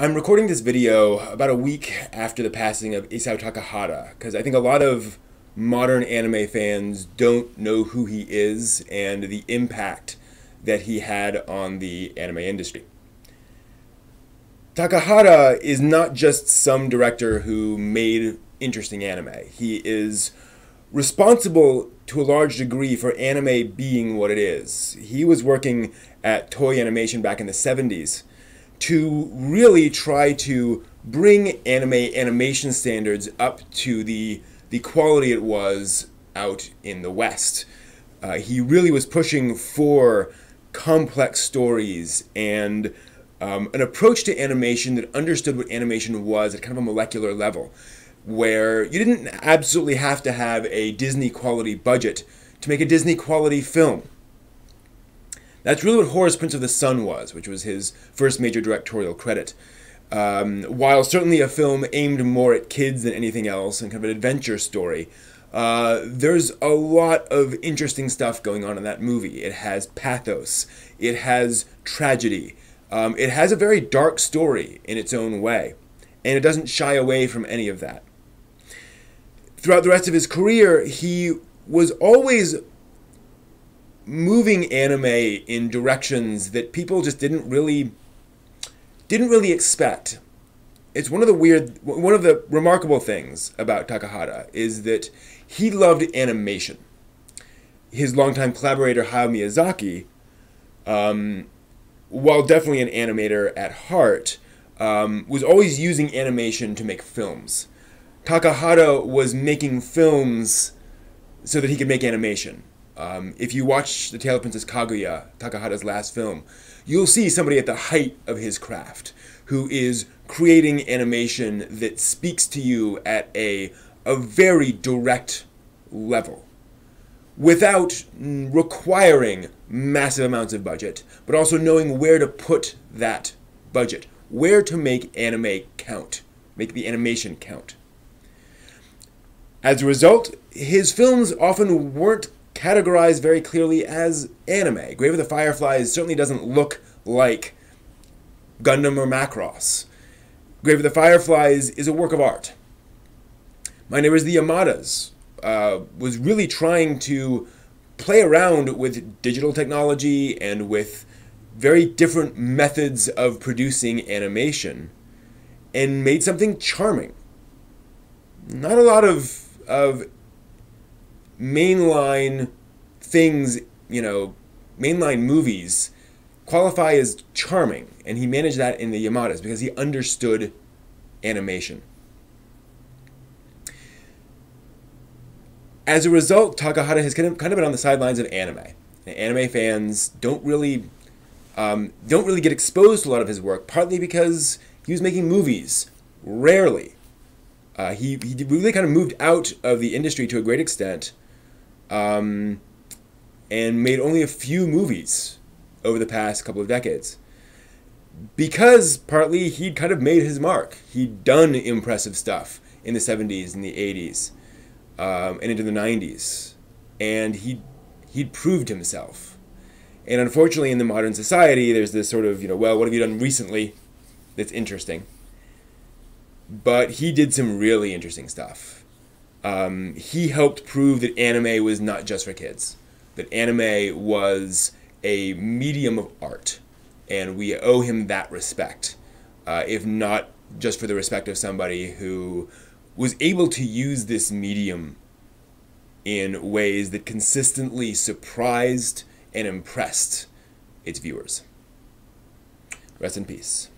I'm recording this video about a week after the passing of Isao Takahata because I think a lot of modern anime fans don't know who he is and the impact that he had on the anime industry. Takahata is not just some director who made interesting anime. He is responsible to a large degree for anime being what it is. He was working at Toei Animation back in the 70s to really try to bring anime animation standards up to the the quality it was out in the West. Uh, he really was pushing for complex stories and um, an approach to animation that understood what animation was at kind of a molecular level, where you didn't absolutely have to have a Disney quality budget to make a Disney quality film. That's really what Horus Prince of the Sun was, which was his first major directorial credit. Um, while certainly a film aimed more at kids than anything else and kind of an adventure story, uh, there's a lot of interesting stuff going on in that movie. It has pathos, it has tragedy, um, it has a very dark story in its own way, and it doesn't shy away from any of that. Throughout the rest of his career, he was always moving anime in directions that people just didn't really didn't really expect. It's one of the weird one of the remarkable things about Takahata is that he loved animation. His longtime collaborator Hayao Miyazaki, um, while definitely an animator at heart, um, was always using animation to make films. Takahata was making films so that he could make animation. Um, if you watch The Tale of Princess Kaguya, Takahata's last film, you'll see somebody at the height of his craft who is creating animation that speaks to you at a, a very direct level without requiring massive amounts of budget, but also knowing where to put that budget, where to make anime count, make the animation count. As a result, his films often weren't categorized very clearly as anime. Grave of the Fireflies certainly doesn't look like Gundam or Macross. Grave of the Fireflies is a work of art. My Neighbors the Yamadas uh, was really trying to play around with digital technology and with very different methods of producing animation and made something charming. Not a lot of, of mainline things, you know, mainline movies qualify as charming, and he managed that in the Yamadas because he understood animation. As a result, Takahata has kind of, kind of been on the sidelines of anime. And anime fans don't really um, don't really get exposed to a lot of his work, partly because he was making movies rarely. Uh, he, he really kind of moved out of the industry to a great extent um, and made only a few movies over the past couple of decades. Because partly he'd kind of made his mark. He'd done impressive stuff in the 70s and the 80s um, and into the 90s. And he he'd proved himself. And unfortunately, in the modern society, there's this sort of, you know, well, what have you done recently that's interesting? But he did some really interesting stuff um, he helped prove that anime was not just for kids, that anime was a medium of art, and we owe him that respect, uh, if not just for the respect of somebody who was able to use this medium in ways that consistently surprised and impressed its viewers. Rest in peace.